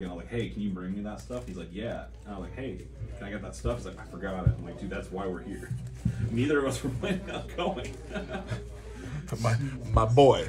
you know, like, hey, can you bring me that stuff? He's like, yeah. And I'm like, hey, can I get that stuff? He's like, I forgot it. I'm like, dude, that's why we're here. Neither of us were planning on going. my my boy.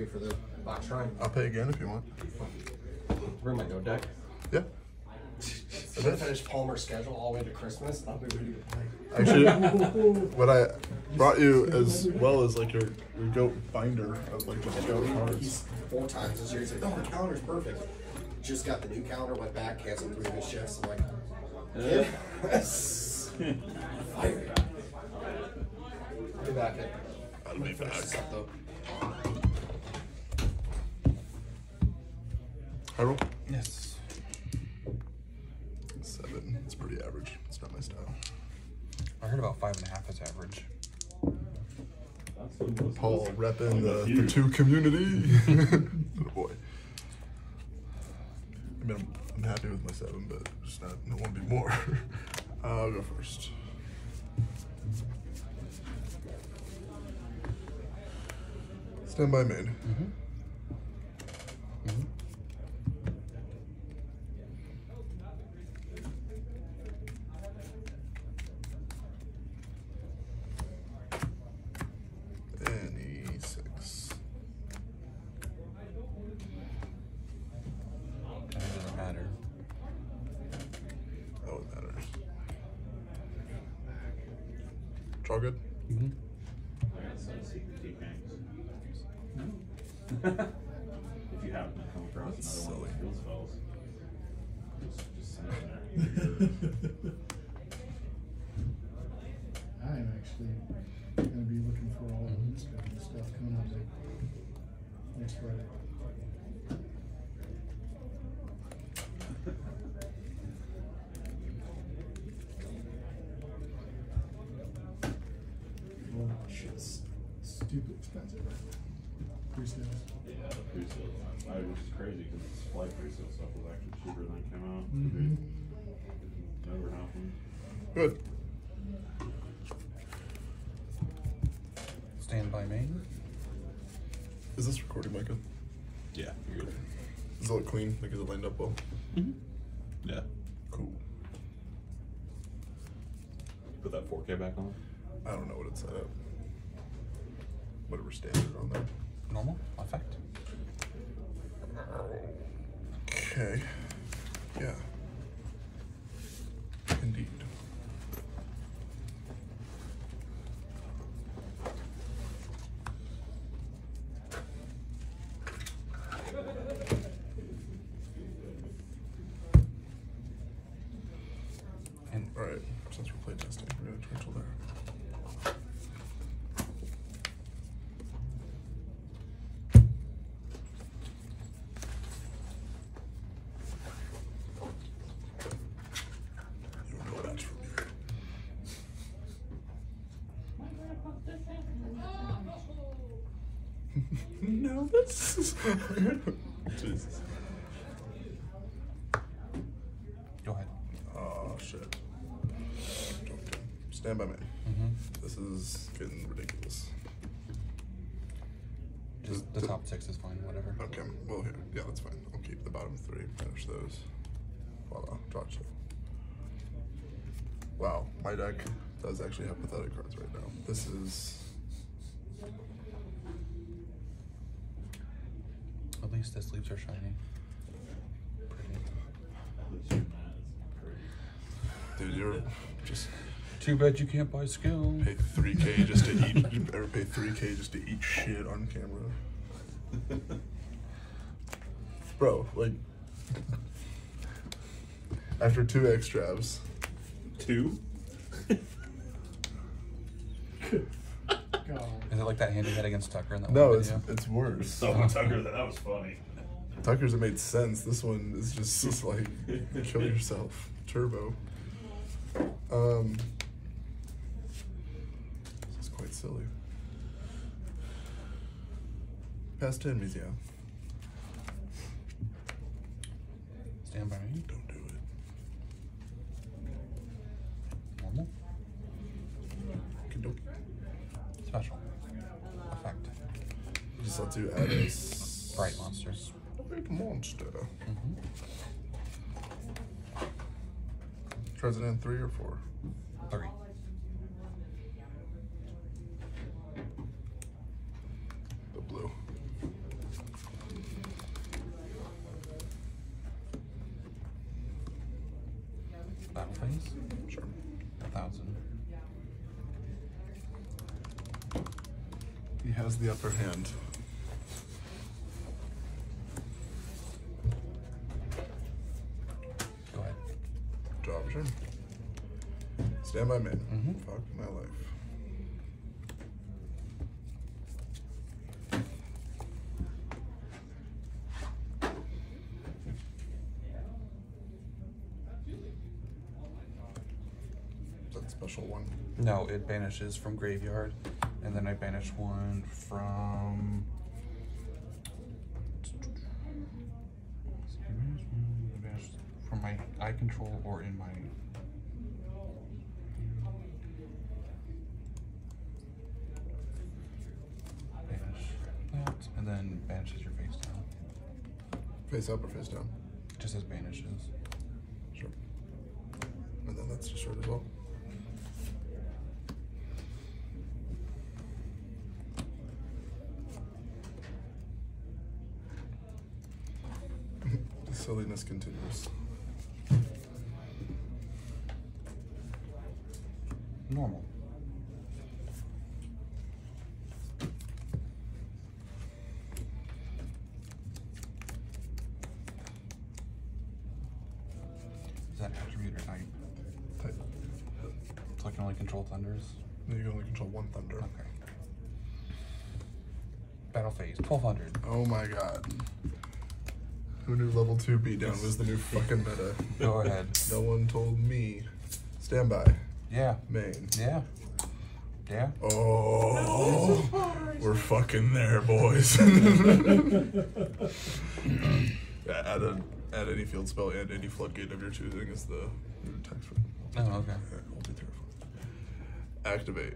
The entry for the box shrine. I'll pay again if you want. Bring my go deck. Yeah. I'm gonna finish Palmer's schedule all the way to Christmas. I'll be ready to play. Actually, what I brought you as well as like your your goat binder of like just goat cards. He's four times this year. He's like, "Oh, the calendar's perfect." Just got the new calendar. Went back, canceled three of his shifts. I'm like, uh. yes. Fire. I'll be back. I'll be back. up though. I roll Yes. seven. It's pretty average. It's not my style. I heard about five and a half is average. Paul repping the, the two community. Good oh, boy. I mean, I'm, I'm happy with my seven, but just not. I want to be more. I'll go first. Stand by main. Any six. It doesn't matter. Oh, it matters. Draw good. Mm-hmm. I got some secret deep hangs. if you happen to come across another one of those field spells, just, just send it there. I'm actually gonna be looking for all of this kind of stuff coming up like next Friday. Well, shit's stupid expensive. Pre-sales. Yeah, the pre-sale, I, which is crazy because the flight pre-sale stuff was actually cheaper than it came out. Mhm. Never happened. Good. Is this recording, Micah? Yeah, you're good. Does it look clean? Like, is it lined up well? Mm-hmm. Yeah. Cool. Put that 4K back on. I don't know what it's set up. Whatever standard on there. Normal effect. Okay. Yeah. Indeed. And Alright, since we're playtesting, we're gonna torture there. You don't know that's from me. This is. Jesus. go ahead. Oh shit. Stand by me. Mm-hmm. This is getting ridiculous. Just the top six is fine. Whatever. Okay, well here, yeah, that's fine. I'll keep the bottom three, finish those. Voila, two. Wow, my deck does actually have pathetic cards right now. This is At least the sleeves are shiny. Pretty. dude, you're just Too bad you can't buy skill. pay three K just to eat you ever pay three K just to eat shit on camera. Bro, like after two extras, Two? Good God. Is it like that hand he had against Tucker in that No, one it's video? it's worse. So Tucker, that was funny. Tucker's it made sense. This one is just, just like kill yourself. Turbo. Um, this is quite silly. Past ten, Mizia. Stand by me. Don't do it. Normal. Kindle. Special. Effect. Lets add a Spright monsters. Spright monster. Mm-hmm. Tries it in three or four. Three. The blue. Battle phase. Sure. A thousand. He has the upper hand. Go ahead. Draw option. Stand by main. Mhm. Fuck my life. That special one. No, it banishes from graveyard, and then I banish one from. From my eye control or in my. Banish that, and then banishes your face down. Face up or face down. Just as banishes. Sure. And then that's just short as well. the silliness continues. Normal. Thunders? Then you can only control one thunder. Okay. Battle phase, 1200. Oh my god. Who knew level 2 beatdown was the new fucking meta? Go ahead. No one told me. Stand by. Yeah. Main. Yeah. Yeah. Oh, we're fucking there, boys. yeah, add, a, add any field spell and any floodgate of your choosing is the new text Oh, okay. Yeah, hold it there. Activate.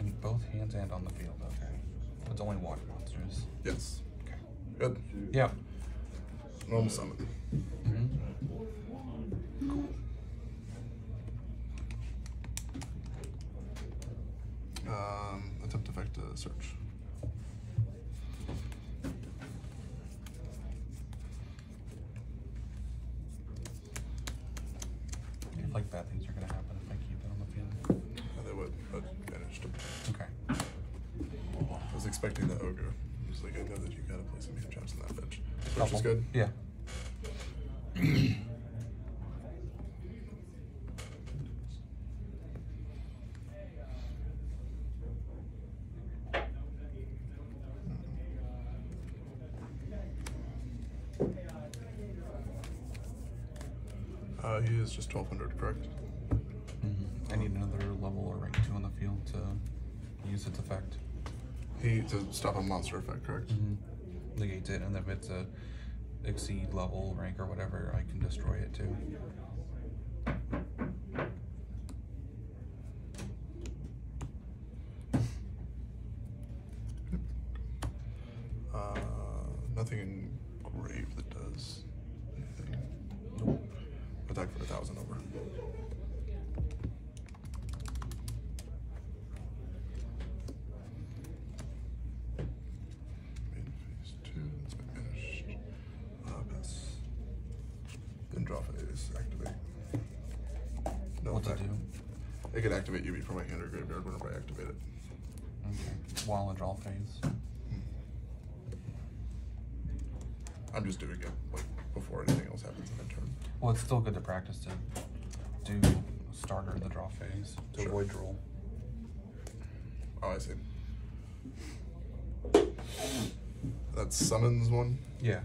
In both hands and on the field, okay. It's only water monsters. Yes. Okay. Good. Yeah. Normal summon. hmm Um, attempt effect to search. Uh, he is just 1200, correct? hmm I need another level or rank two on the field to use its effect. He to stop a monster effect, correct? Mm-hmm. Negates it, and if it's a exceed level rank or whatever, I can destroy it too. Uh, nothing in grave that does anything. Attack for a thousand over. Main phase two, that's been finished. Uh, pass. Then draw phase, activate. No What's it attack. do? It can activate you from my hand or graveyard whenever I activate it. Okay. While in draw phase. I'm just doing it like before anything else happens in the turn. Well, it's still good to practice to do starter in the draw phase to Sure. avoid Droll. Oh, I see. That summons one. Yeah.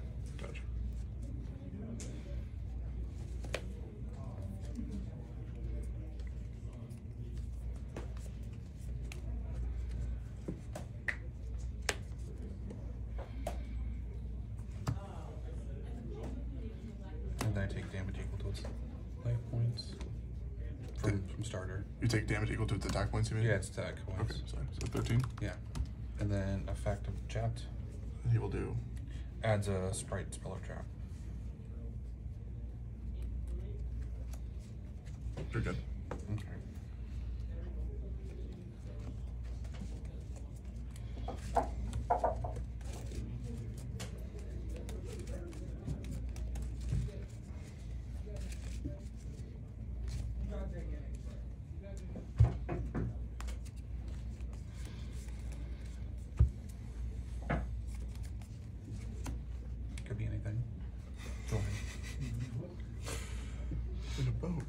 To its attack points. You mean? Yeah, it's attack Okay, points. sorry. So 13. Yeah. And then effect of jet And he will do. adds a Spright spell or trap. You're good. Okay. Could be anything. Go ahead. In a boat.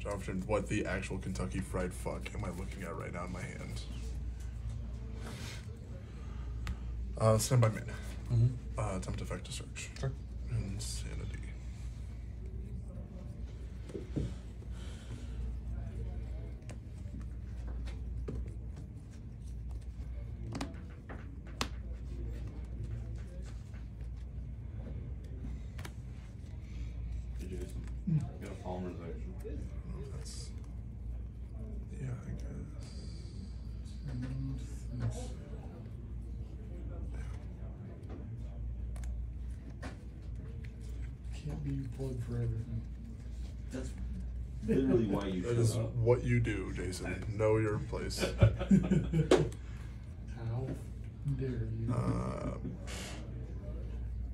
Jonathan, what the actual Kentucky Fried Fuck am I looking at right now in my hand? Uh, stand by man. Mm-hmm. Uh, attempt effect to search. Sure. Insanity. Hey, Jason. Got a polymerization. I don't know if that's. Yeah, I guess. And thanks. Can't be plugged for everything. That's literally why you That is what you do, Jason. Know your place. How dare you? Uh,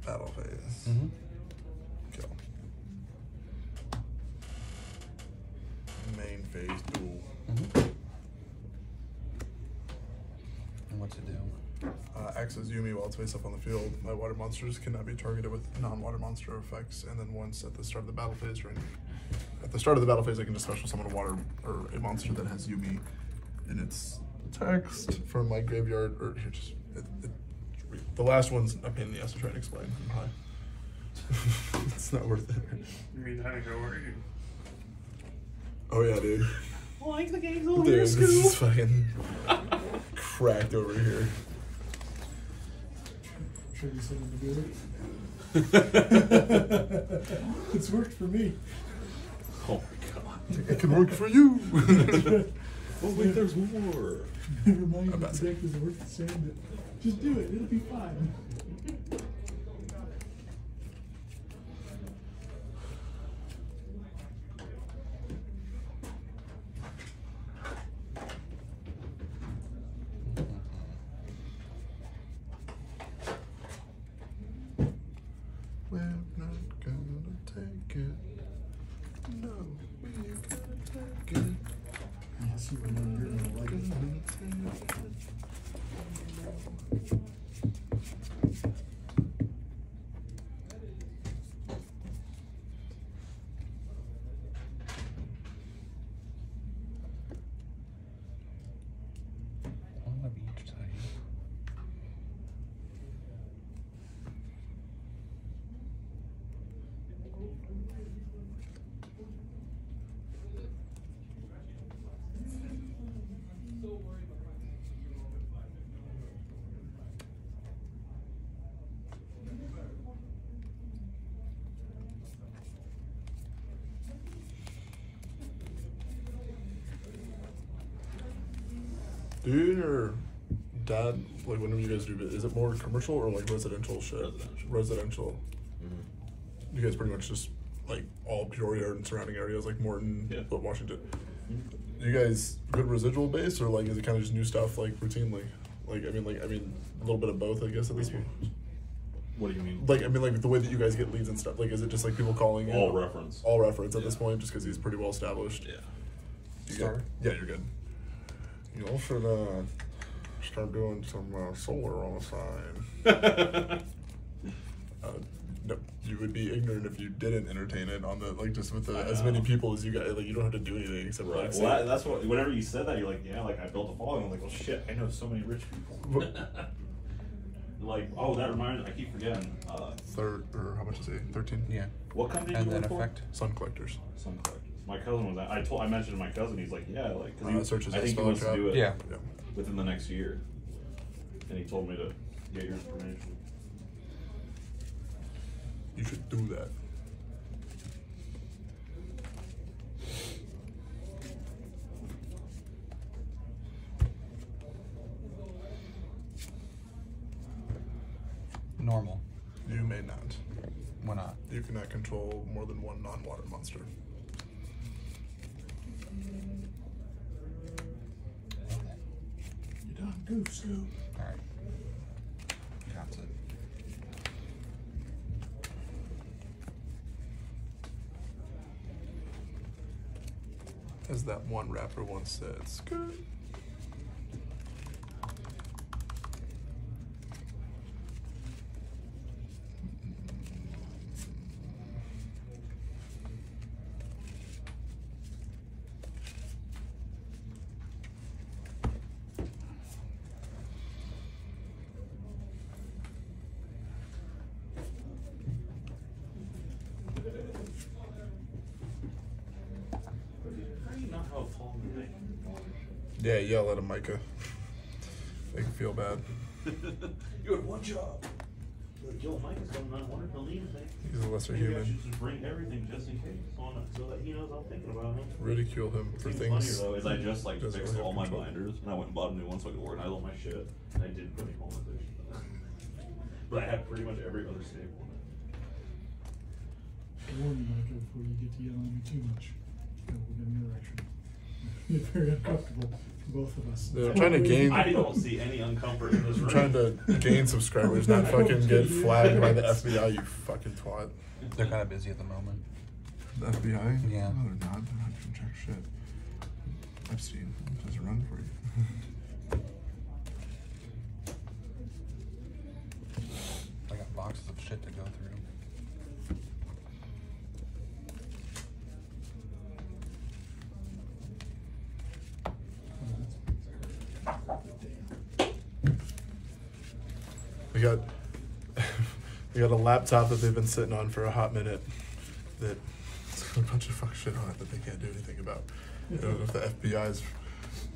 battle phase. Mm-hmm. Kill. Main phase duel. Mm-hmm. And what's it do? Uh, acts as Umi while it's face up on the field. My water monsters cannot be targeted with non-water monster effects. And then once at the start of the battle phase, right? At the start of the battle phase, I can just special summon a water or a monster that has Umi in its text from my graveyard. Or here, just it, it, the last one's a pain in the ass to try and explain. I'm high. it's not worth it. You mean how to go are you? Oh yeah, dude. Like the game's Dude, this is fucking cracked over here. Show you something to do. it's worked for me. Oh my god. It can work for you. Oh wait, there's more. Never mind, the deck worth the it. Just do it, it'll be fine. We're not gonna take it. No, we're gonna take it. Yes, you know you're gonna like it. Gonna take it. On the beach type. Do you and your dad like whenever you guys do Is it more commercial or like residential shit? Residential. Residential. Mm-hmm. You guys pretty much just like all Peoria and surrounding areas, like Morton, Yeah. but Washington. Mm-hmm. You guys good residual base or like is it kind of just new stuff like routinely? Like I mean, like I mean, a little bit of both, I guess at this mm-hmm. point. What do you mean? Like I mean, like the way that you guys get leads and stuff. Like, is it just like people calling in? All reference. All reference at this point, just because he's pretty well established. Yeah. You Star? got- yeah, you're good. You all should uh, start doing some uh, solar on the side. You would be ignorant if you didn't entertain it on the like just with the, as many people as you got. Like you don't have to do anything except for, Right. like, Well, that, that's what. Whenever you said that, you're like, yeah, like I built a following. I'm like, well, shit, I know so many rich people. like, oh, that reminds. I keep forgetting. Uh, third or how much is it? Thirteen. Yeah. what company And do you then work for? effect. Sun collectors. Some collectors. My cousin was. at- I told. I mentioned to my cousin. He's like, yeah, like. 'cause Uh, he, searches I that think he spell wants to trap. do it. Yeah. Yeah. Within the next year. And he told me to get your information. You should do that. Normal. You may not. Why not? You cannot control more than one non-water monster. You done goof, Scoop. Alright. That's it. As that one rapper once said, "Skirt." Yeah, yell at him, Micah. Make him feel bad. you had one job. Like, Yo, Mike is going on one believe me. He's a lesser Maybe I human. should just bring everything just in case, on it, so that he knows I'm thinking about him. Ridicule him for Seems things. funnier though, is I just like doesn't fixed really all my control. binders and I went and bought a new one so I could organize all my shit. And I didn't put any colonization in it. But I have pretty much every other staple in it. Warn you, Micah, before you get to yelling at me too much. Go, we'll get an erection. It's very uncomfortable for both of us. Yeah, I'm trying to gain- I don't see any uncomfort in this I'm room. trying to gain subscribers, not fucking get flagged by the FBI, you fucking twat. They're kind of busy at the moment. The FBI? Yeah. No, they're not. They're not doing jack shit. Epstein doesn't run for you. We got we got a laptop that they've been sitting on for a hot minute that a bunch of fuck shit on it that they can't do anything about. I don't know if the FBI is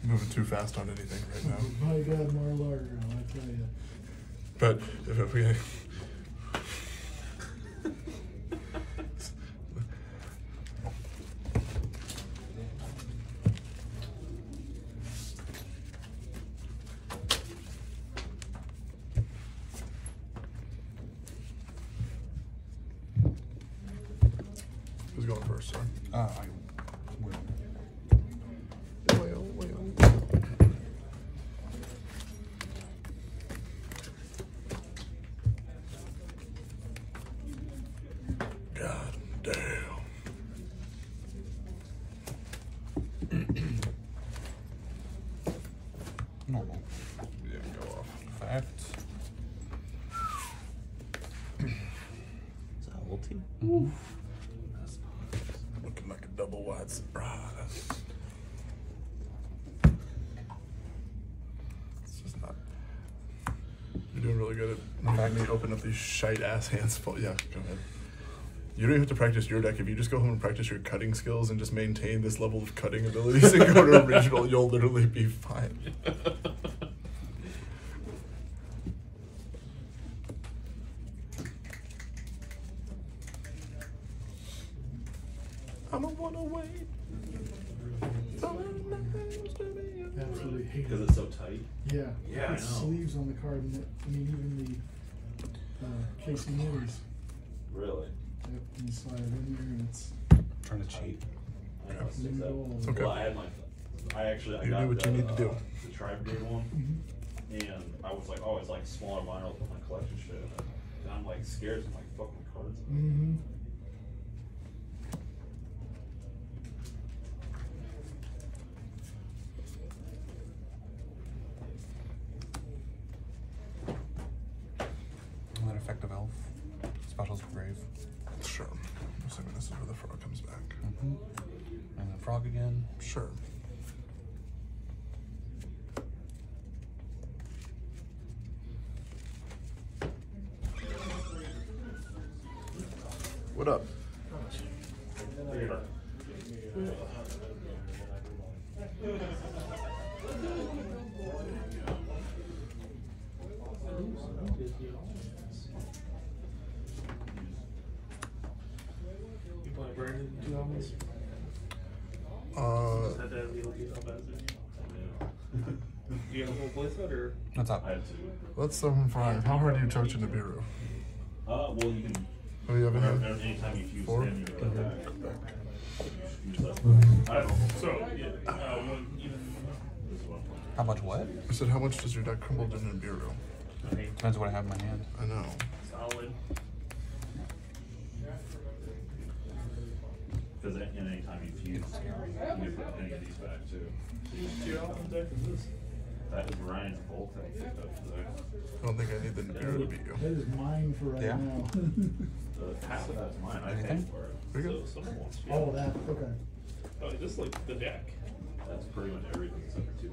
moving too fast on anything right now. My God, Mar-a-Lago, I tell you. But if we really good at making me open up these shite ass hands. Full. Yeah, go ahead. You don't even have to practice your deck. If you just go home and practice your cutting skills and just maintain this level of cutting abilities and go to original, you'll literally be fine. I know, it's New like that. goal. Okay. Well, I had my, I actually, I You got do what the, you need to do. uh, the Tri Brigade one, Mhm. and I was like, oh, it's like smaller vinyl for my collection shit. And I'm like scared to like fuck my cards. up. Mm-hmm. And then effective elf. Specials Grave. Sure. I'm assuming this is where the frog comes back. Mm-hmm. And then Frog again. Sure. What up? You play Brandon in two albums? Uh, Had to have the LP how bad is it? Do you have a whole playset or? What's up? I had two. let's um five. How hard do you touch in Nibiru? Uh, well, you can. Oh, you have any? anytime you fuse Four? in, you're like, use. I know. So, yeah, uh, one, even, This is How much what? I said, how much does your deck crumble to Nibiru? I mean, Depends what I have in my hand. I know. solid. Because in any time you fuse, you can put any of these back too. That is Ryan's bolt I picked up today. I don't think I need the Nibiru to beat you. That is mine for right Yeah. now. The half of that's mine. I Anything? paid for it. So, good. someone wants to. Oh, that, okay. Oh, just like the deck. That's pretty much everything except for two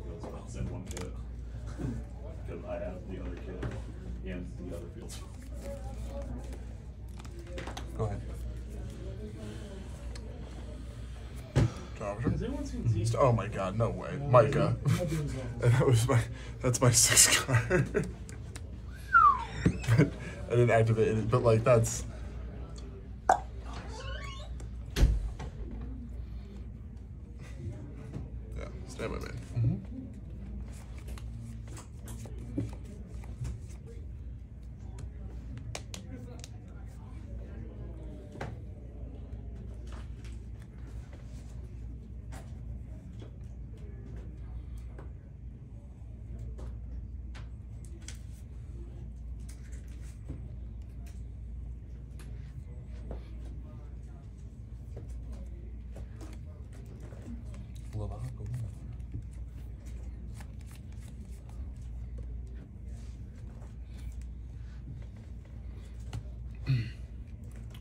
Oh my god, no way. Micah. Doing something. And that was my that's my sixth card. I didn't activate it, but like that's Yeah, stand by man. Mm-hmm. Lavaco.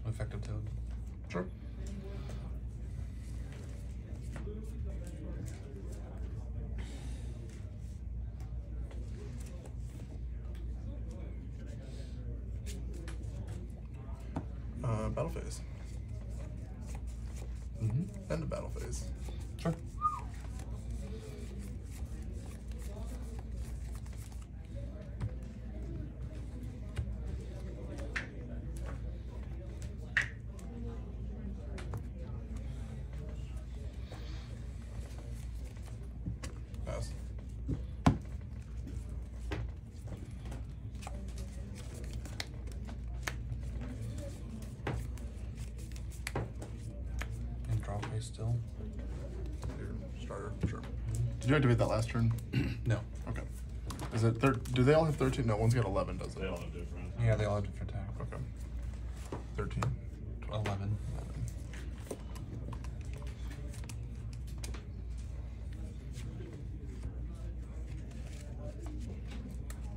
Effective toad. Sure. Uh, battle phase. Mm-hmm. End of battle phase. Sure. Pass. And draw face still. Your starter. Sure. Did you activate that last turn? No. Okay. Is it thir- do they all have thirteen? No, one's got eleven, does They it? all have different. Yeah, they all have different attack. Okay. Thirteen. 12, Eleven. 11.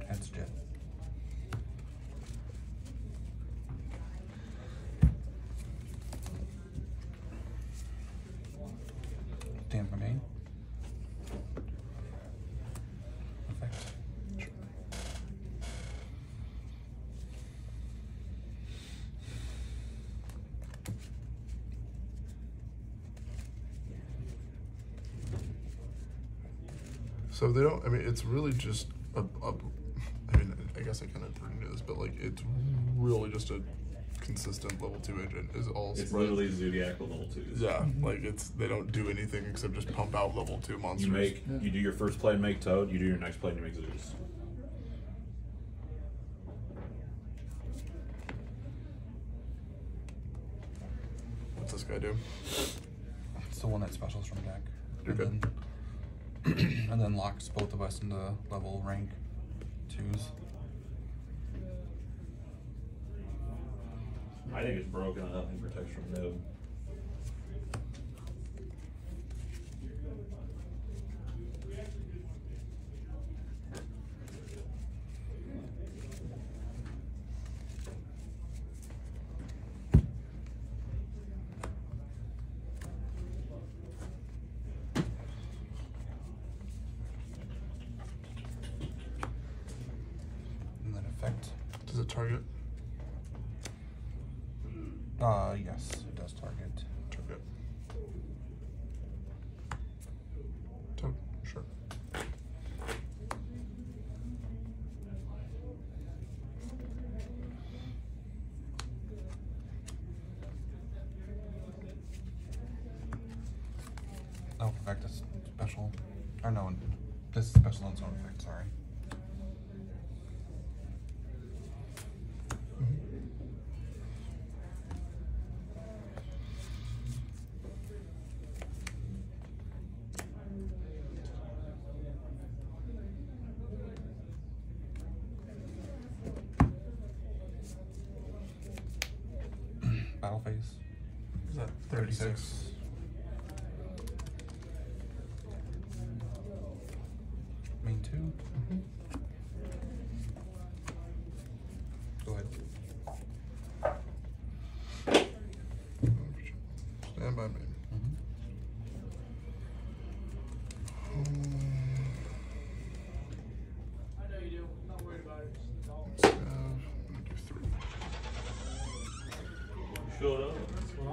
That's jet. Stand for main. Effect. So they don't. I mean, it's really just a. a I mean, I guess I kind of already knew this, but like, it's really just a consistent level two agent. Is all. It's spread. literally Zoodiac level two. Yeah, like it's they don't do anything except just pump out level two monsters. You make Yeah. you do your first play and make Toad. You do your next play and you make Zeus. What's this guy do? It's the one that specials from deck. You're and Then, then locks both of us into level rank twos. I think it's broken and nothing protects from nib. it target? Uh, yes, it does target. Target. Toad. Sure. Oh, effect is special. Or no, this is special on its own effect, sorry. Battle phase. Is that 36? Main 2 Go ahead. Stand by me. Mhm. I know you do. I'm not worried about it. Just don't. Let's have, I'm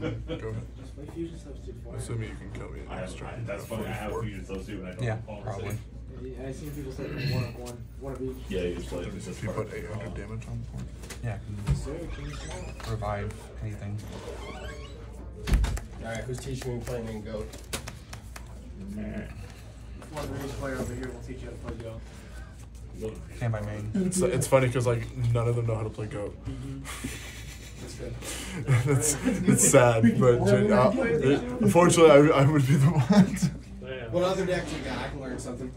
Go ahead. Just play fusion substitute for. Assuming you can kill me. I have, next I, turn. that's funny, I have 44. fusion substitute and I don't Yeah, have polymerization. probably. Yeah, I've seen people say one of one, one of each. Yeah, you just play it. If you put 800 damage on the point. Yeah, I Sir, can you smell it? can revive anything. Alright, who's teaching me playing in goat? One range player over here will teach you how to play Go. Stand by main. It's, it's funny because like none of them know how to play goat. Mm-hmm. That's good. it's, it's sad, but gen- uh, unfortunately, I, I would be the one. What other deck you got? I can learn something.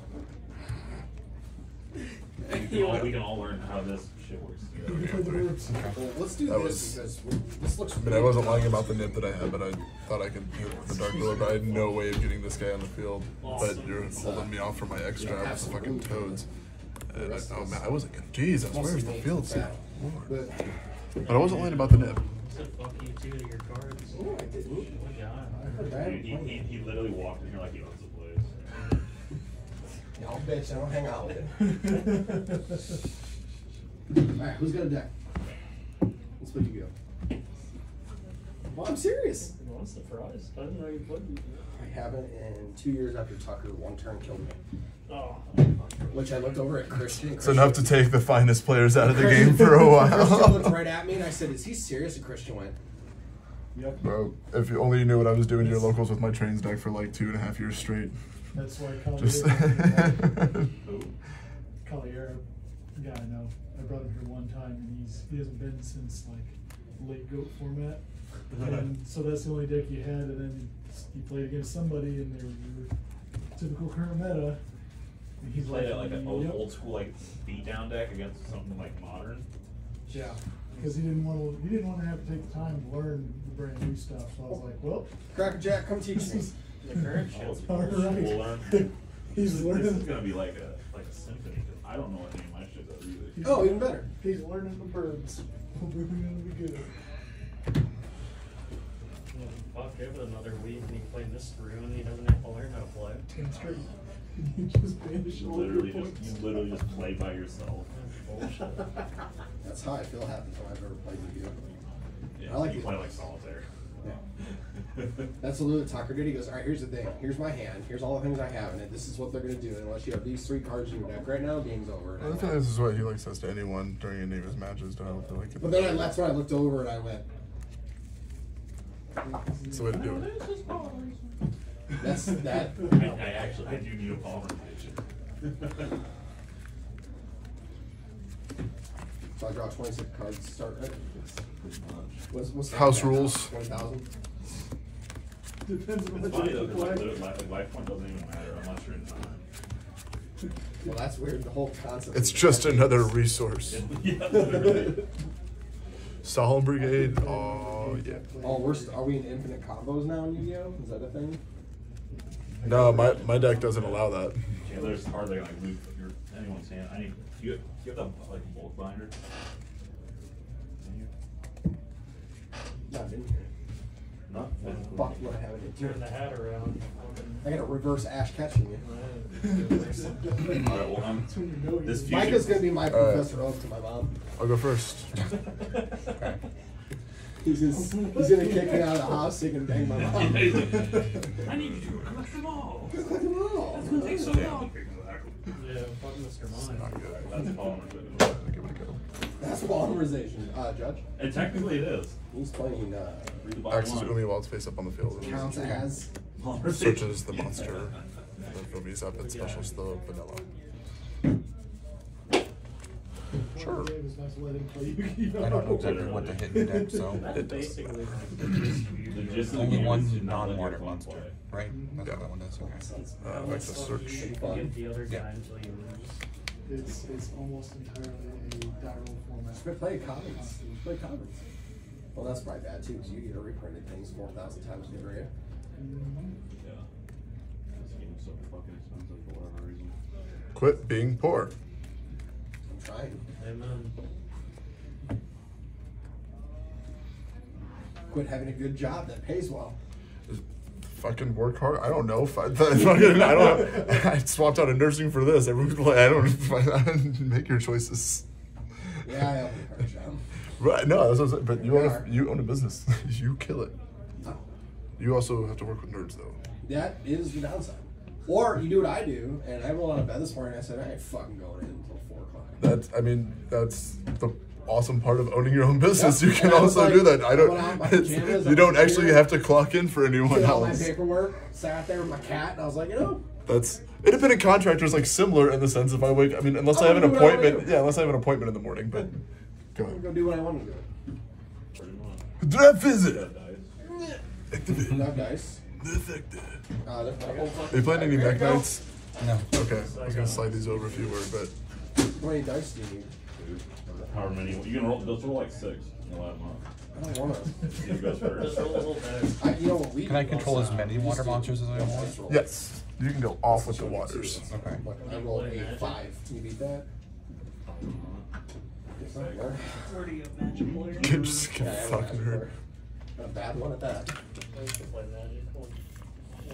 We can all, we can all learn how this shit works You can play the together. Well, let's do That this was- because we- this looks. I mean, I wasn't lying about the nip that I had, but I thought I could hit with the dark lord, but I had no way of getting this guy on the field. But you're holding me off from my extra with the fucking toads. And I, oh man, I wasn't gonna. Jeez, I swear it's the field set. But But I wasn't lying about the nip. Said fuck you too to your cards. Ooh, I didn't. Oh my god. I heard that. Dude, he, he, he literally walked in here like he owns the place. Y'all bitch, I don't hang out with him. Alright, who's got a deck? Let's put you go. Well, I'm serious. Well, I'm surprised. I didn't know you played. I haven't in two years after Tucker one turn killed me. Oh. Which I looked over at Christian. It's enough to take the finest players out of the Christian- game for a while. Christian looked right at me and I said, "Is he serious?" And Christian went, Yep. Bro, if you only knew what I was doing to your locals with my trains deck for like two and a half years straight. That's why Collier, Just. Collier, yeah, I know. I brought him here one time and he's, he hasn't been since like late goat format. And so that's the only deck you had and then he played against somebody and they were your typical current meta. Uh, And He played it like an old, "Yep." old school like beat down deck against something like modern. Yeah, because he didn't want to, he didn't want to have to take the time to learn the brand new stuff, so I was like, well. "Cracker Jack, come teach this me." The current shit's oh, Old All school right. learn. He's This is gonna be like a like a symphony. 'cause I don't know what any of my shit does either. He's- Oh, even better. He's learning the birds. We're gonna be good. Well, Fuck, give it another week and he played this through and he doesn't have to learn how to play. Ten straight. You just banish You all your literally just points. you literally just play by yourself. That's how I feel half the time I've ever played with you. Yeah, I like you it. play like solitaire. Yeah. That's a little Tucker did. He goes, all right, here's the thing. Here's my hand. Here's all the things I have in it. This is what they're gonna do. Unless you have these three cards in your deck right now, game's over. I think this is what he like says to anyone during any of his matches. Don't To help like. But then I, that's when I looked over and I went, That's the way to do it. That's that. I, I actually I do need a polymerization. So I draw 26 cards to start. Right? Pretty much. What's, what's that? House rules. Twenty thousand. Depends on It's what funny you though, look because like, like. life, like, life point doesn't even matter unless you're in time. Well, that's weird. The whole concept. It's is just that another resource. yeah, literally. Solemn Brigade. Oh yeah. Oh, we're st- are we in infinite combos now in Yu-Gi-Oh? Is that a thing? No, my my deck doesn't allow that. Yeah, there's hardly like loot your anyone's hand. I need Do you. do You have the like bulk binder. Not in here. Not. Fuck, what I have it Turn the hat around. I got a reverse Ash catching you. All right. Well, I'm. This fusion. Micah's gonna be my Professor Oak to my mom. I'll go first. Okay. He's, just, he's gonna kick me out of the house so he can bang my mom. I need you to collect them all. Collect them all. That's gonna take so long. Yeah, fuck Mr. Not good. That's polymerization. Give it a go. That's polymerization. Uh, Judge? And technically it is. He's playing, uh, Read the bottom Axes line. Umi while it's face up on the field. counts as. Polymerization. Searches the monster. Then Umi's up and specials the vanilla. Sure. It was nice to let him play Yu-Gi-Oh. I don't know exactly what to hit in deck, so It does. basically The gist the only one is to not let your non-water phone monster, play. right? That's Yeah. what that one is. Okay. Uh, Vector search. You can give the other guy until you lose. It's, it's almost entirely a die roll format. Let's play commons. Let's play commons. Well, that's probably bad too, because you get to reprinted things 4,000 times in a year. Yeah. This game is so fucking expensive for whatever reason. Quit being poor. I'm trying. Amen. Quit having a good job that pays well. Fucking work hard. I don't know. If I, fucking, I don't. I swapped out a nursing for this. Everyone's like, I don't. Make your choices. Yeah, I have a hard job. Right? No, that's what I'm saying. But you own a, you own a business. you kill it. Oh, You also have to work with nerds though. that is the downside. Or you do what I do, and I roll out of bed this morning and I said, I ain't fucking going in until 4 o'clock. That's. I mean, that's the awesome part of owning your own business. Yep. You can And I was also like- do that. I I don't. went out in my it's- pajamas, you don't actually here. have to clock in for anyone Did all my else. paperwork, sat there with my cat, and I was like, you know, That's independent contractors like similar in the sense if I wake. I mean, unless I'm I have an gonna do what I wanna appointment. Yeah, unless I have an appointment in the morning. But go I'm ahead. gonna do what I want to do. Pretty much. Draft visit. That dice. Activate. Enough dice. Effective. Uh, they're playing. You playing any There you mech knights? No. Okay, I was gonna slide these over if you were, but How many dice do you need? Dude, or However many. You can roll. Just roll like six. You'll add them up. I don't want to. You goes first. Just roll a little better. I, you know we Can I control as many water monsters as I want? yes, you can go off with the waters. Okay. I rolled a five. Can you beat that? Yes, I can. Where do you have magic player? You just get I fucking hurt. A bad one at that. I play magic.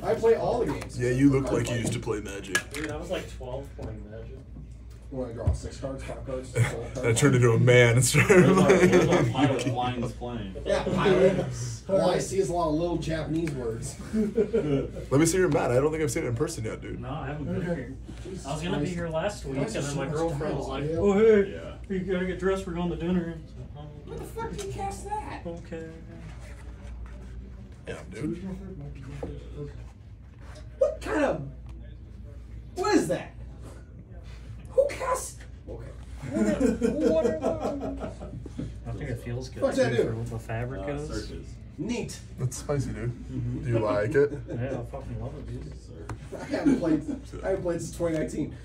I play all the games. Yeah, you look like you used to play Magic. Dude, I was like 12 playing magic. You want to draw six cards, five cards? four cards? I turned into a man and started Where's our, where's our playing. pilot lines playing? Yeah, pilot. All I see is a lot of little Japanese words. Let me see your mat. I don't think I've seen it in person yet, dude. No, I haven't been Okay. here. I was gonna be here last week, and Guys then so my much girlfriend was like, dialogue. "Oh hey, Yeah. you gotta get dressed. We're going to dinner." And so, Where the fuck did you cast that? okay. Yeah, dude. your favorite Michael Jackson? Okay. What kind of? What is that? Who cast? Okay. What are those? I think it feels good What's too that do? for what the fabric Uh, is. searches. Neat. That's spicy, dude. Mhm. Do you like it? Yeah, I fucking love it, dude. I haven't played. I haven't played since 2019.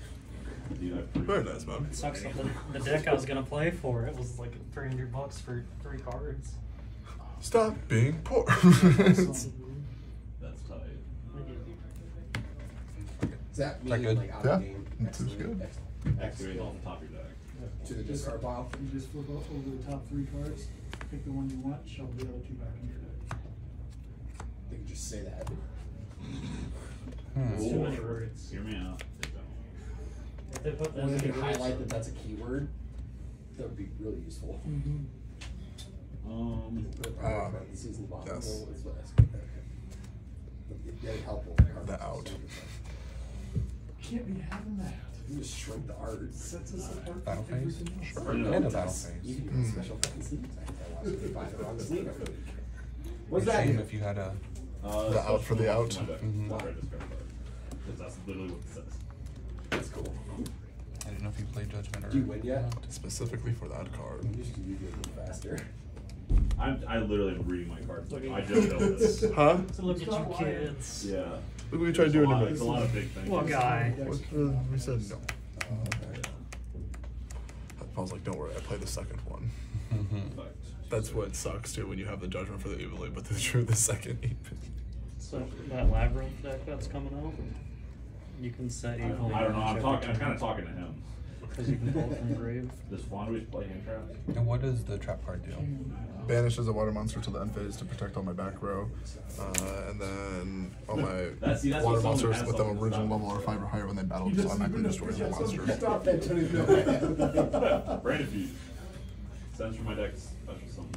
Dude, I pre- Very nice, man. Sucks that the, the deck I was gonna play for it was like 300 bucks for three cards. Stop being poor. That's tight. Is that me That good? like out Yeah, of game? it's Excellent. good. Excellent. Activate off the top of your deck. To the discard pile. You just flip o- over the top three cards, pick the one you want, shove the other two back in your deck. They can just say that. Hmm. It's too many Or- words. Hear me out. If they put that When you many can words, highlight that that's a keyword, that would be really useful. Um, Put it in Ah, parentheses in the bottom. yes. No, it's what that's- okay. It'd be helpful. with the. The out. Can't be having that. You just shrink the art. Sets us apart Battle phase? Sure. Right now. And a battle You can do special fucking sleeves. I think I watched the wrong sleeve every week. What's that? Shame if you had a. uh, The out for the out? off my deck. Not right discard card. 'Cause that's literally what it says. That's cool. I didn't know if you played Judgment or. Do you win yet? Specifically for that card. You used to do it a little faster. I'm, I literally am reading my cards. Like, I just know this. Huh? So look at you kids. Yeah. Look what we tried It's a doing lot- to It's a lot of big things. What guy? What, uh, we said no. Okay. I was like, don't worry, I play the second one. Mhm. That's what sucks too when you have the judgment for the evil, but the true the second even. So that labyrinth deck that's coming out, you can set I evil. don't, I don't know. I'm talking. I'm kind of talking to him. Because you can pull it from grave. Does Flanders play hand traps? And what does the trap card do? Banishes a water monster to the end phase to protect all my back row, uh, and then all my That's- see, that's water what someone monsters has with them something original to level or five or higher when they battle just automatically destroy the monster. Stop that, Tony. Brandon Fuse. Sends from my deck special summon.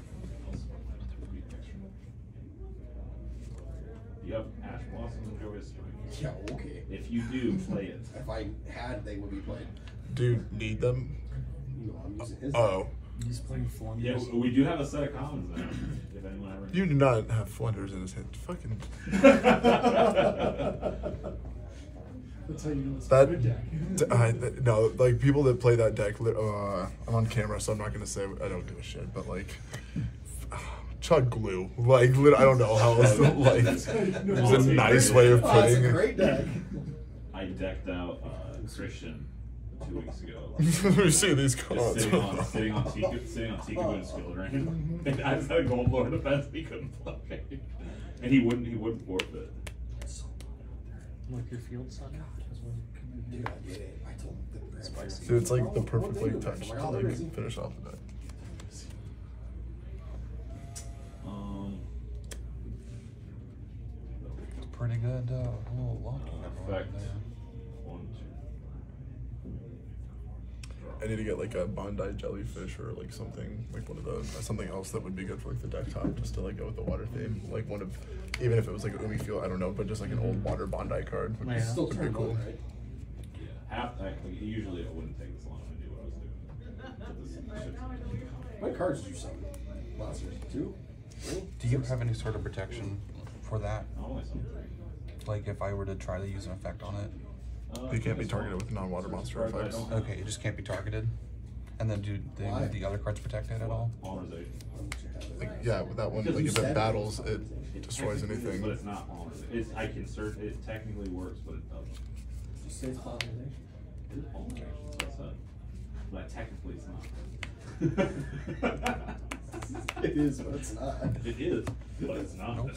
You have Ash Blossom and Joyous Spring. Yeah, okay. If you do, play it. If I had, they would be played. Do you need them? You I'm using his. Oh, He's playing Flanders. Yeah, w- we do have a set of commons there. If anyone ever. you do not have Flinders in his head. Fucking That's how you know it's a that. good deck. d- I, th- no, like people that play that deck. Uh, I'm on camera, so I'm not gonna say I don't give a shit. But like, chug glue. Like, lit- I don't know how else. To, like, there's a nice way of Oh, that's putting a it. great deck. I decked out uh, Christian two weeks ago. Let me see these Just cards. sitting on sitting on Tika, sitting on Tika and Skill Drain. And I just had a gold lord defense he couldn't play. And he wouldn't he wouldn't forfeit. Like your field son. Dude, I get it. I told the grandparents. Dude, it's like the Oh, perfect like touch to like, there is. like finish off the deck. Um, It's pretty good. Uh, little locking everyone effect. there. One, two. I need to get like a Bondi jellyfish or like something like one of those uh, something else that would be good for like the deck top just to like go with the water theme. Like one of even if it was like a Umi feel, I don't know, but just like an old water Bondi card would be, Still would be turn cool. right? Yeah, half. I, like, usually it wouldn't take this long to do what I was doing. But this shit- What cards do you summon? Monsters? Two? Three? Do you have any sort of protection for that? Only some. Like if I were to try to use an effect on it? Uh, You can't be targeted one. with non-water monster Card effects. Okay, it just can't be targeted. And then do the, Why? the other cards protect it at all? Polymerization. Why don't you have it? Like yeah, with that one, Because like you if said it it. battles, it It destroys anything. But it's not polymerization. It's I can search. It technically works, but it doesn't. You say it's polymerization? It is polymerization. That's what I said. But technically, it's not. It is, but it's not. It is, but it's not. Nope.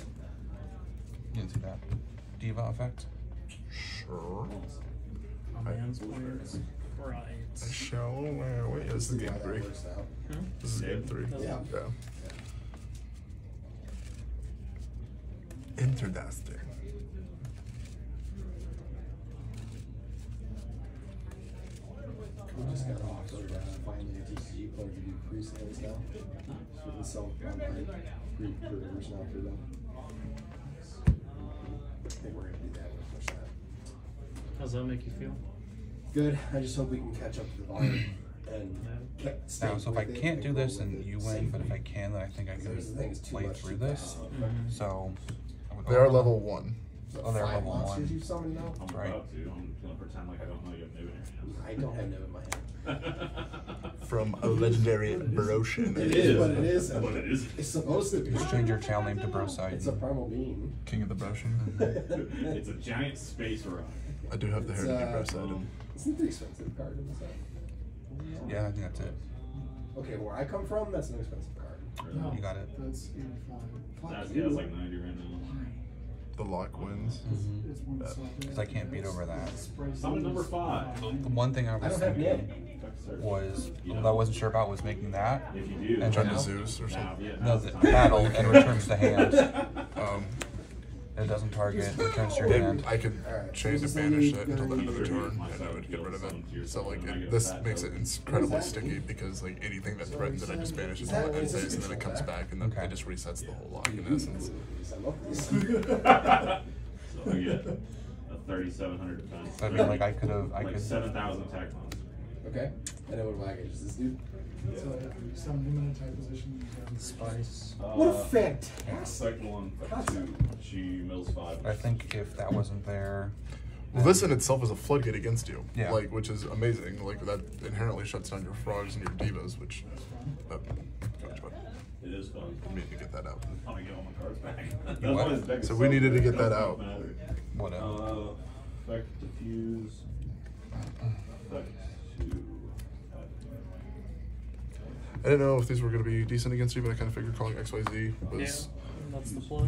You didn't see that. Diva effect? Sure. A man's players. Right. I shall. Uh, wait, this is See game three. works. This is game three. Yeah. Yeah. Interdasting. We just got off, so we're gonna find the TCG player to do pre-sales now. So we can sell online, pre-orders now for them. I think we're gonna do that, we'll push that. How's that make you feel? Good, I just hope we can catch up to the volume and ke- Now, so if I can't do this and you win, but if I can, then I think I Because there's the thing, can play through to this. pass. Mm-hmm. So. I would they are on- level one. So Oh, they're five level monsters one. you summon now? I'm Right. about to. I'm gonna pretend like I don't know you have Nib in I don't have no in my hand. hand. From a legendary Broshin. It is what it is. What it is. It's supposed to be. Just change your channel name to Broside. It's a primal being. King of the Broshin. it's a giant space rock. I do have the It's, Heritage uh, Broside. and- Isn't the expensive card in the set? Yeah, I think that's it. Okay, where I come from, that's an expensive card. No, You got it. That's eighty-five. That's, yeah, it's like 90 right now. The lock wins. Mhm. It's one slot. 'Cause I can't beat over that. Summon number five. The one thing I I was don't have thinking Nim. was, that I wasn't sure about was making that. If you do, And Turn now- to Zeus or now, something. yeah, No, now's the the battle and returns the hand. Um, It doesn't target, returns to your hand. I could Alright, change so to banish only it until the end of the turn, and I would get rid of it. So like, it, this makes it incredibly sticky because like anything that threatens it, I just banish it to the end phase, and then it comes back, and then Okay. it just resets the whole lock in essence. I love these. So I get a 3,700 defense. I mean, like I could have, I like could. 7,000 attack monster. Okay, and then what do I get? Is this dude? So after you summon him type position, you have Spice. What a Uh, fantastic. Second one, two. She mills five. I think if that wasn't there, Well, this in itself is a floodgate against you, Yeah. like which is amazing. Like that inherently shuts down your frogs and your divas, which. Uh, but It is fun. we need to get that out. I'm gonna get all my cards back. That's what? why this deck is So we needed to get that out. matter. what? Uh, Uh, effect diffuse. Effect to. I didn't know if these were going to be decent against you, but I kind of figured calling XYZ was. Yeah, that's the plus.